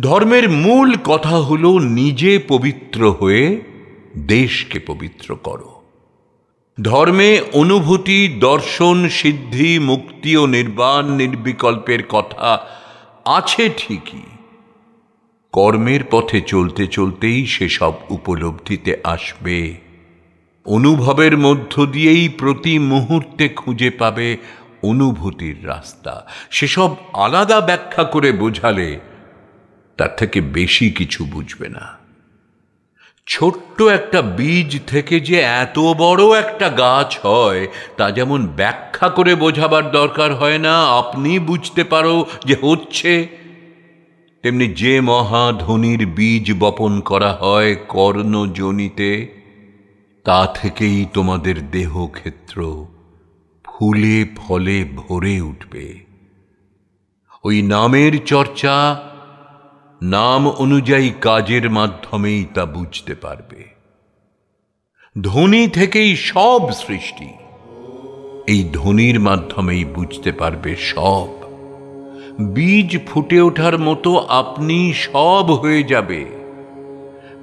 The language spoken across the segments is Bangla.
ধর্মের মূল কথা হল নিজে পবিত্র হয়ে দেশকে পবিত্র করো। ধর্মে অনুভূতি, দর্শন, সিদ্ধি, মুক্তি ও নির্বাণ নির্বিকল্পের কথা আছে ঠিকই। কর্মের পথে চলতে চলতেই সেসব উপলব্ধিতে আসবে। অনুভবের মধ্য দিয়েই প্রতি মুহূর্তে খুঁজে পাবে অনুভূতির রাস্তা। সেসব আলাদা ব্যাখ্যা করে বোঝালে তার থেকে বেশি কিছু বুঝবে না। ছোট্ট একটা বীজ থেকে যে এত বড় একটা গাছ হয়, তা যেমন ব্যাখ্যা করে বোঝাবার দরকার হয় না, আপনি বুঝতে পারো যে হচ্ছে। তেমনি যে মহাধনির বীজ বপন করা হয় কর্ণজনিতে, তা থেকেই তোমাদের দেহক্ষেত্র ফুলে ফলে ভরে উঠবে। ওই নামের চর্চা নাম অনুযায়ী কাজের মাধ্যমেই তা বুঝতে পারবে। ধ্বনি থেকেই সব সৃষ্টি। এই ধ্বনির মাধ্যমেই বুঝতে পারবে সব। বীজ ফুটে ওঠার মতো আপনি সব হয়ে যাবে।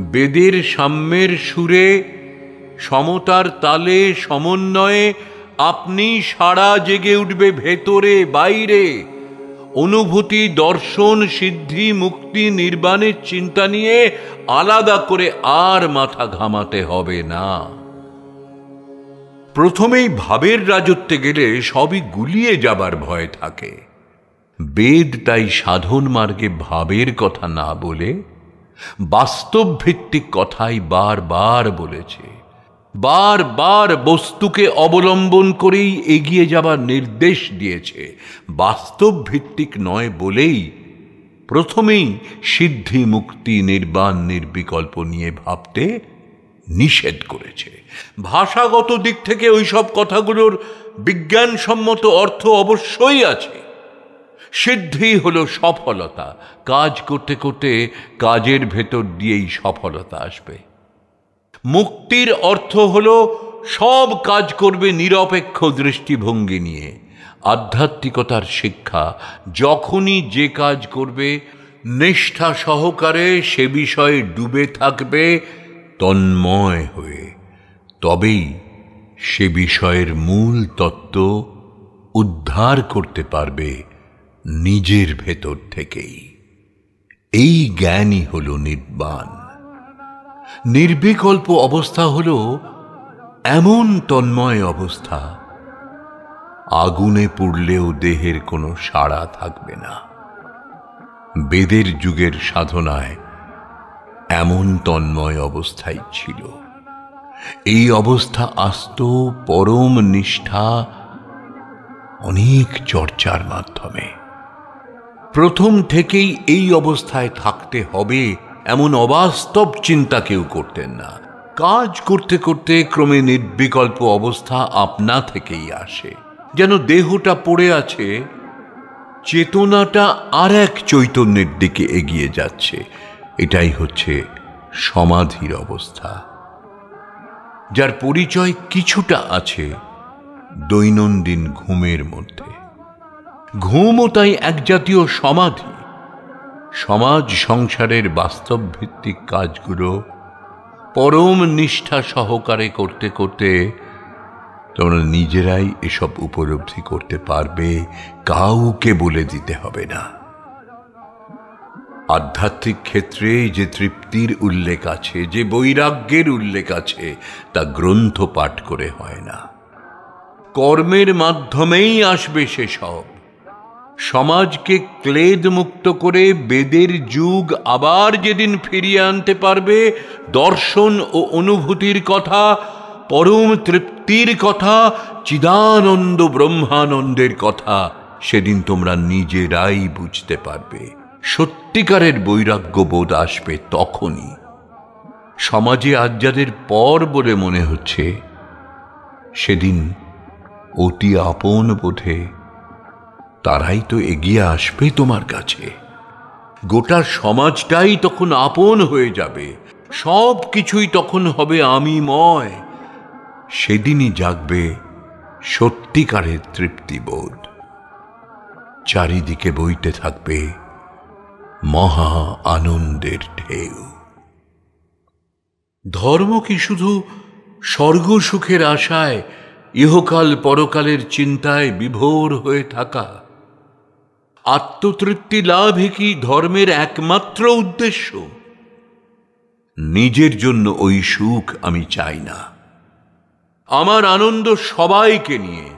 বেদের সাম্যের সুরে, সমতার তালে সমন্বয়ে আপনি সারা জেগে উঠবে ভেতরে, বাইরে। অনুভূতি, দর্শন, সিদ্ধি, মুক্তি, নির্বাণের চিন্তা নিয়ে আলাদা করে আর মাথা ঘামাতে হবে না। প্রথমেই ভাবের রাজত্বে গেলে সবই গুলিয়ে যাবার ভয় থাকে। বেদ তাই সাধন মার্গে ভাবের কথা না বলে বাস্তব ভিত্তিক কথাই বারবার বলেছে। বারবার বস্তুকে অবলম্বন করেই এগিয়ে যাবার নির্দেশ দিয়েছে। বাস্তব ভিত্তিক নয় বলেই প্রথমেই সিদ্ধি মুক্তি নির্বাণ নির্বিকল্প নিয়ে ভাবতে নিষেধ করেছে। ভাষাগত দিক থেকে ওইসব কথাগুলোর বিজ্ঞানসম্মত অর্থ অবশ্যই আছে। সিদ্ধি হল সফলতা। কাজ করতে করতে কাজের ভেতর দিয়েই সফলতা আসবে। মুক্তির অর্থ হল সব কাজ করবে নিরপেক্ষ দৃষ্টিভঙ্গি নিয়ে। আধ্যাত্মিকতার শিক্ষা, যখনই যে কাজ করবে, নিষ্ঠা সহকারে সে বিষয়ে ডুবে থাকবে, তন্ময় হয়ে। তবেই সে বিষয়ের মূল তত্ত্ব উদ্ধার করতে পারবে নিজের ভেতর থেকেই। এই জ্ঞানই হল নির্বাণ। নির্বিকল্প অবস্থা হল এমন তন্ময় অবস্থা। আগুনে পুড়লেও দেহের কোনো সাড়া থাকবে না। বেদের যুগের সাধনায় এমন তন্ময় অবস্থাই ছিল। এই অবস্থা আসত, পরম নিষ্ঠা, অনেক চর্চার মাধ্যমে। প্রথম থেকেই এই অবস্থায় থাকতে হবে এমন অবাস্তব চিন্তা কেউ করতেন না। কাজ করতে করতে ক্রমে নির্বিকল্প অবস্থা আপনা থেকেই আসে। যেন দেহটা পড়ে আছে, চেতনাটা আর এক চৈতন্যের দিকে এগিয়ে যাচ্ছে। এটাই হচ্ছে সমাধির অবস্থা। যার পরিচয় কিছুটা আছে দৈনন্দিন ঘুমের মধ্যে। ঘুমও তাই এক জাতীয় সমাধি। সমাজ সংসারের বাস্তব ভিত্তিক কাজগুলো পরম নিষ্ঠা সহকারে করতে করতে তোমরা নিজেরাই এসব উপলব্ধি করতে পারবে, কাউকে বলে দিতে হবে না। আধ্যাত্মিক ক্ষেত্রে যে তৃপ্তির উল্লেখ আছে, যে বৈরাগ্যের উল্লেখ আছে, তা গ্রন্থ পাঠ করে হয় না। কর্মের মাধ্যমেই আসবে সেসব। সমাজকে ক্লেদ মুক্ত করে বেদের যুগ আবার যেদিন ফিরিয়ে আনতে পারবে, দর্শন ও অনুভূতির কথা, পরম তৃপ্তির কথা, চিদানন্দ ব্রহ্মানন্দের কথা, সেদিন তোমরা নিজেরাই বুঝতে পারবে। সত্যিকারের বৈরাগ্য বোধ আসবে তখনই। সমাজে আজ যাদের পর বলে মনে হচ্ছে, সেদিন অতি আপন বোধে তারাই তো এগিয়ে আসবে তোমার কাছে। গোটা সমাজটাই তখন আপন হয়ে যাবে। সব কিছুই তখন হবে আমি ময়। সেদিনই জাগবে সত্যিকারের তৃপ্তিবোধ চারিদিকে বইতে থাকবে মহা আনন্দের ঢেউ। ধর্ম কি শুধু স্বর্গ সুখের আশায় ইহকাল পরকালের চিন্তায় বিভোর হয়ে থাকা? আত্মতৃপ্তি লাভই কি ধর্মের একমাত্র উদ্দেশ্য? নিজের জন্য ওই সুখ আমি চাই না। আমার আনন্দ সবাইকে নিয়ে,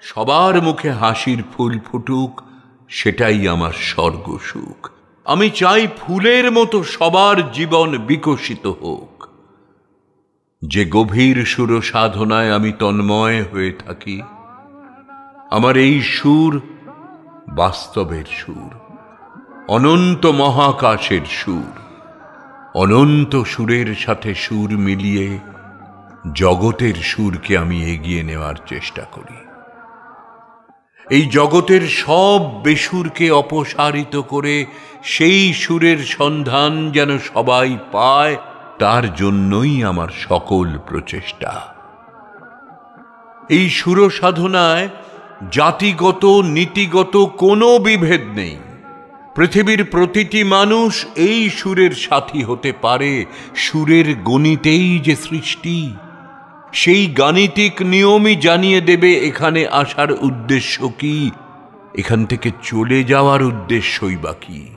সবার মুখে হাসির ফুল ফুটুক, সেটাই আমার স্বর্গ সুখ। আমি চাই ফুলের মতো সবার জীবন বিকশিত হোক। যে গভীর সুর সাধনায় আমি তন্ময় হয়ে থাকি, আমার এই সুর বাস্তবের সুর, অনন্ত মহাকাশের সুর, অনন্ত সুরের সাথে সুর মিলিয়ে জগতের সুরকে আমি এগিয়ে নেওয়ার চেষ্টা করি। এই জগতের সব বেসুরকে অপসারিত করে সেই সুরের সন্ধান যেন সবাই পায়, তার জন্যই আমার সকল প্রচেষ্টা। এই সুর সাধনায় জাতিগত, নীতিগত কোনো বিভেদ নেই। পৃথিবীর প্রতিটি মানুষ এই সুরের সাথী হতে পারে। সুরের গণিতেই যে সৃষ্টি, সেই গাণিতিক নিয়মই জানিয়ে দেবে এখানে আসার উদ্দেশ্য কি, এখান থেকে চলে যাওয়ার উদ্দেশ্যই বা কি।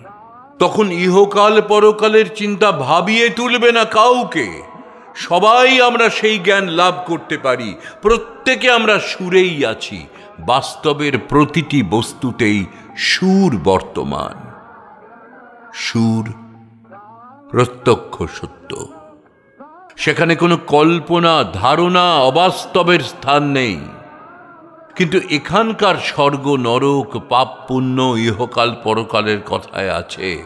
তখন ইহকাল পরকালের চিন্তা ভাবিয়ে তুলবে না কাউকে। সবাই আমরা সেই জ্ঞান লাভ করতে পারি। প্রত্যেকে আমরা সুরেই আছি। বাস্তবের প্রতিটি বস্তুতেই সুর বর্তমান। সুর প্রত্যক্ষ সত্য। সেখানে কোনো কল্পনা, ধারণা, অবাস্তবের স্থান নেই। কিন্তু এখানকার স্বর্গ নরক, পাপ পুণ্য, ইহকাল পরকালের কথায় আছে।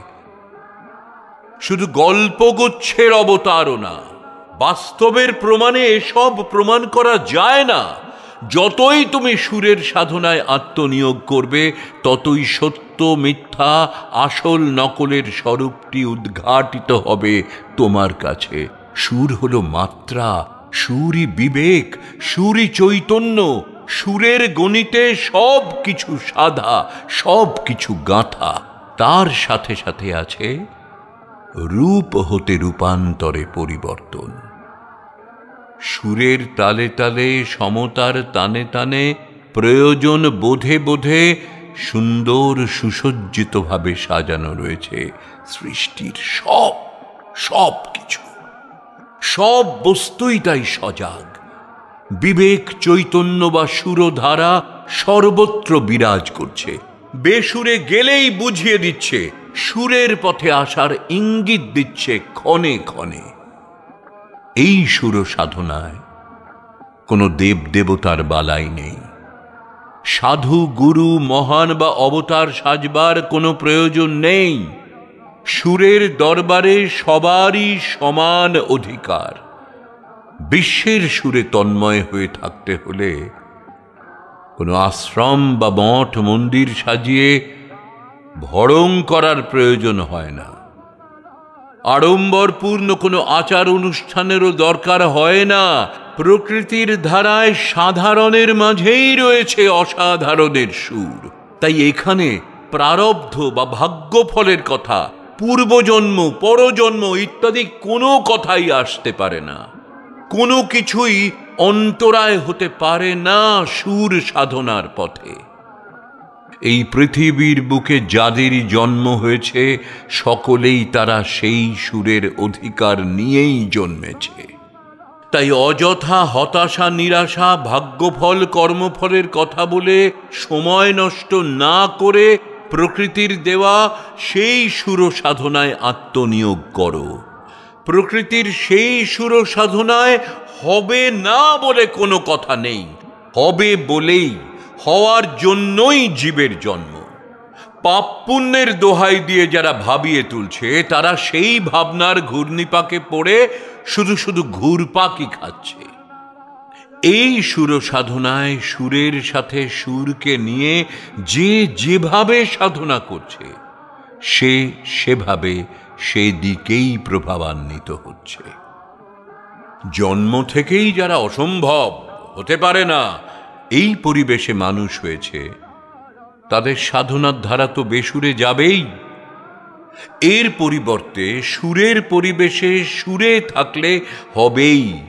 শুধু গল্পগুচ্ছের অবতারণা বাস্তবের প্রমাণে এসব প্রমাণ করা যায় না। যতই তুমি সুরের সাধনায় আত্মনিয়োগ করবে, ততই সত্য, মিথ্যা, আসল নকলের স্বরূপটি উদ্ঘাটিত হবে তোমার কাছে। সুর হল মাত্রা, সুরই বিবেক, সুরই চৈতন্য, সুরের গণিতে সব কিছু সাধা সব কিছু গাঁথা। তার সাথে সাথে আছে রূপ হতে রূপান্তরে পরিবর্তন। সুরের তালে তালে, সমতার তানে তানে, প্রয়োজন বোধে বোধে সুন্দর সুসজ্জিতভাবে সাজানো রয়েছে সৃষ্টির সব সব কিছু। সব বস্তুই তাই সজাগ। বিবেক চৈতন্য বা সুরধারা সর্বত্র বিরাজ করছে। বেসুরে গেলেই বুঝিয়ে দিচ্ছে, সুরের পথে আসার ইঙ্গিত দিচ্ছে ক্ষণে ক্ষণে। এই সুর সাধনায় কোনো দেব দেবতার বালাই নেই। সাধু, গুরু, মহান বা অবতার সাজবার কোনো প্রয়োজন নেই। সুরের দরবারে সবারই সমান অধিকার। বিশ্বের সুরে তন্ময় হয়ে থাকতে হলে কোনো আশ্রম বা মঠ, মন্দির সাজিয়ে ভড়ং করার প্রয়োজন হয় না। আড়ম্বরপূর্ণ কোনো আচার অনুষ্ঠানেরও দরকার হয় না। প্রকৃতির ধারায় সাধারণের মাঝেই রয়েছে অসাধারণের সুর। তাই এখানে প্রারব্ধ বা ভাগ্যফলের কথা, পূর্বজন্ম, পরজন্ম ইত্যাদি কোনো কথাই আসতে পারে না। কোনো কিছুই অন্তরায় হতে পারে না সুর সাধনার পথে। এই পৃথিবীর বুকে যাদের জন্ম হয়েছে, সকলেই তারা সেই সুরের অধিকার নিয়েই জন্মেছে। তাই অযথা হতাশা, নিরাশা, ভাগ্যফল, কর্মফলের কথা বলে সময় নষ্ট না করে প্রকৃতির দেওয়া সেই সুর সাধনায় আত্মনিয়োগ করো। প্রকৃতির সেই সুর সাধনায় হবে না বলে কোনো কথা নেই। হবে বলেই হওয়ার জন্যই জীবের জন্ম। পাপ পুণ্যের দোহাই দিয়ে যারা ভাবিয়ে তুলছে, তারা সেই ভাবনার ঘূর্ণিপাকে পড়ে শুধু শুধু ঘুরপাকি খাচ্ছে। এই সুর সাধনায় সুরের সাথে সুরকে নিয়ে যে যেভাবে সাধনা করছে, সে সেভাবে সেদিকেই প্রভাবান্বিত হচ্ছে। জন্ম থেকেই যারা অসম্ভব, হতে পারে না এই পরিবেশে মানুষ হয়েছে। তাদের সাধনার ধারা তো বেসুরে যাবেই। এর পরিবর্তে সুরের পরিবেশে সুরে থাকলে হবেই।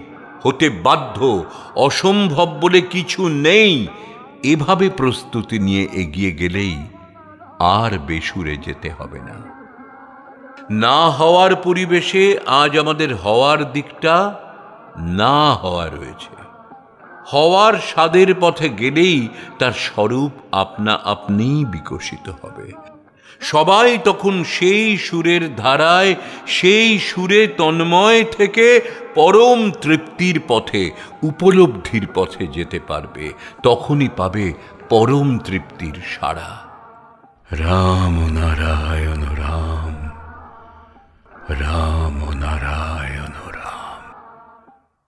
হতে বাধ্য, অসম্ভব বলে কিছু নেই। এভাবে প্রস্তুতি নিয়ে এগিয়ে গেলেই আর বেসুরে যেতে হবে না। না হওয়ার পরিবেশে আজ আমাদের হওয়ার দিকটা না হওয়া রয়েছে। হওয়ার স্বাদের পথে গেলেই তার স্বরূপ আপনা আপনিই বিকশিত হবে। সবাই তখন সেই সুরের ধারায়, সেই সুরে তন্ময় থেকে পরম তৃপ্তির পথে, উপলব্ধির পথে যেতে পারবে, তখনই পাবে পরম তৃপ্তির সাড়া। রাম নারায়ণ, রাম রাম নারায়ণ।